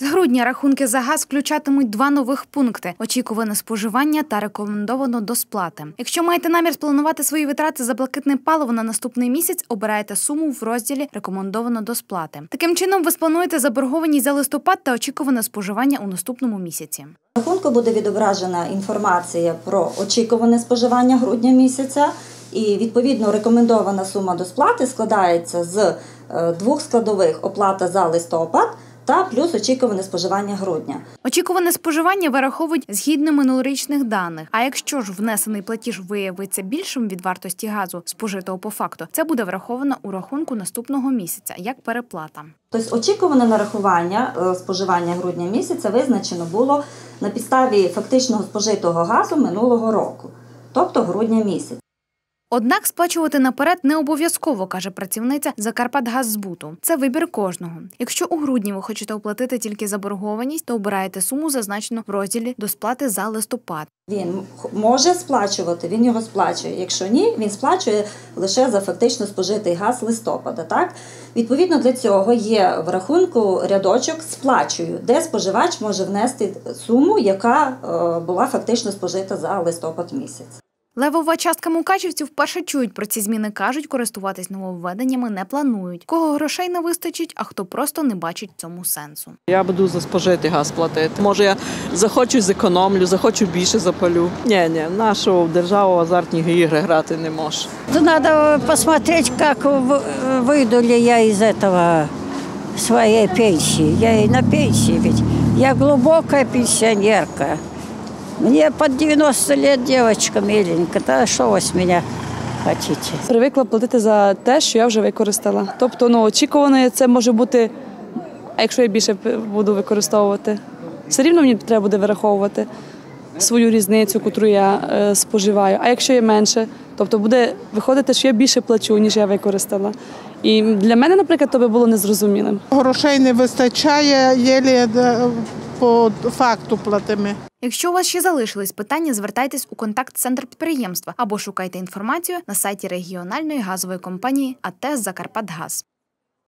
З грудня рахунки за газ включатимуть два нових пункти: очікуване споживання та рекомендовано до сплати. Якщо маєте намір спланувати свої витрати за блакитне паливо на наступний місяць, обирайте суму в розділі Рекомендовано до сплати. Таким чином, ви сплануєте заборгованість за листопад та очікуване споживання у наступному місяці. Рахунку буде відображена інформація про очікуване споживання грудня місяця, і відповідно рекомендована сума до сплати складається з е, двох складових оплата за листопад та плюс очікуване споживання грудня. Очікуване споживання вираховують згідно минулорічних даних. А якщо ж внесений платіж виявиться більшим від вартості газу, спожитого по факту, це буде враховано у рахунку наступного місяця як переплата. Тобто очікуване нарахування е, споживання грудня місяця визначено було на підставі фактичного спожитого газу минулого року, тобто грудня місяця. Однак сплачувати наперед не обов'язково, каже працівниця Закарпатгаззбуту. Це вибір кожного. Якщо у грудні ви хочете оплатити тільки заборгованість, то обираєте суму, зазначену в розділі до сплати за листопад. Він може сплачувати, він його сплачує. Якщо ні, він сплачує лише за фактично спожитий газ листопада. Так? Відповідно для цього є в рахунку рядочок сплачую, де споживач може внести суму, яка е, була фактично спожита за листопад місяць. Левова частка мукачівців вперше чують про ці зміни. кажуть, користуватись нововведеннями не планують. Кого грошей не вистачить, а хто просто не бачить цьому сенсу. Я буду за спожитий газ платити. Може, я захочу зекономлю, захочу більше запалю. Ні, ні, нашу державу в азартні ігри грати не може. То Надо посмотреть, как в- ли я из этого своей пенсии. Я и на ведь. Я глубокая пенсионерка. Мне под 90 лет девочка миленькая. Да что вы с меня хотите? Привикла платити за те, що я вже використала. Тобто, ну очікуване це може бути, а якщо я більше буду використовувати, все рівно мені треба буде вираховувати свою різницю, яку я е, споживаю. А якщо є менше, тобто буде виходити, що я більше плачу, ніж я використала. І для мене, наприклад, то би було незрозумілим. Грошей не вистачає, єлі е, по факту платимо. Якщо у вас ще залишились питання, звертайтесь у контакт-центр підприємства або шукайте інформацію на сайті регіональної газової компанії АТ Закарпатгаз.